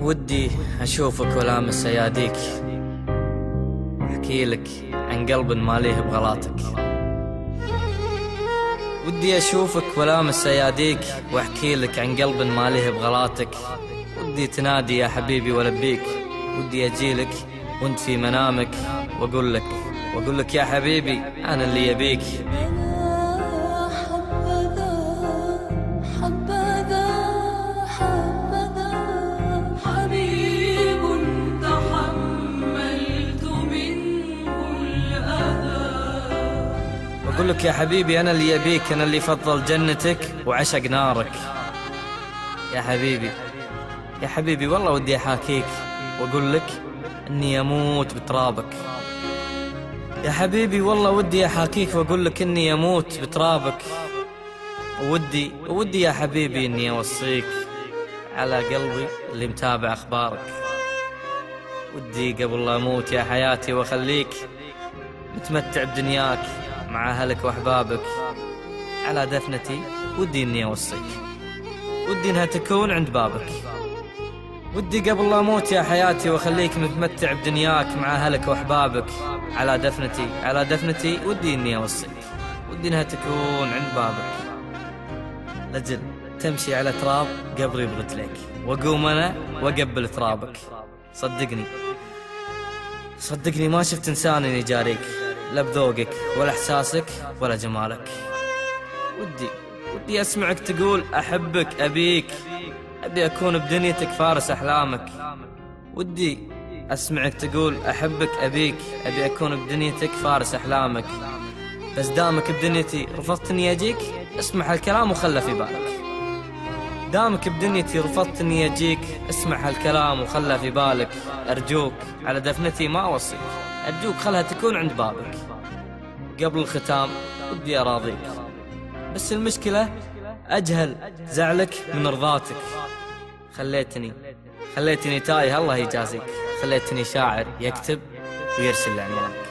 ودي أشوفك ولامس أياديك. أحكي لك عن قلب ماليه بغلاطك ودي أشوفك ولامس أياديك وأحكي لك عن قلب ماليه بغلاطك ودي تنادي يا حبيبي ولبيك. ودي أجيلك وأنت في منامك. وأقول لك وأقول لك يا حبيبي أنا اللي يبيك. وأقول لك يا حبيبي أنا اللي يبيك أنا اللي فضل جنتك وعشق نارك. يا حبيبي يا حبيبي والله ودي أحاكيك وأقول لك إني أموت بترابك. يا حبيبي والله ودي أحاكيك وأقول لك إني أموت بترابك. ودي ودي يا حبيبي إني أوصيك على قلبي اللي متابع أخبارك. ودي قبل لا أموت يا حياتي وأخليك متمتع بدنياك. مع أهلك وأحبابك. على دفنتي ودي إني أوصيك. ودي إنها تكون عند بابك. ودي قبل لا أموت يا حياتي وأخليك متمتع بدنياك مع أهلك وأحبابك. على دفنتي على دفنتي ودي إني أوصيك. ودي إنها تكون عند بابك. لجل تمشي على تراب قبري برجليك وأقوم أنا وأقبل ترابك. صدقني. صدقني ما شفت إنسان يجاريك لا بذوقك ولا إحساسك ولا جمالك. ودي ودي أسمعك تقول أحبك أبيك. أبي أكون بدنيتك فارس أحلامك. ودي أسمعك تقول أحبك أبيك. أبي أكون بدنيتك فارس أحلامك. بس دامك بدنيتي رفضت إني أجيك اسمع هالكلام وخله في بالك. دامك بدنيتي رفضت إني أجيك اسمع هالكلام وخله في بالك. أرجوك على دفنتي ما أوصيك. أرجوك خلها تكون عند بابك. قبل الختام ودي أراضيك. بس المشكلة أجهل زعلك من رضاتك. خليتني خليتني تايه الله يجازيك. خليتني شاعر يكتب ويرسل لعنوانك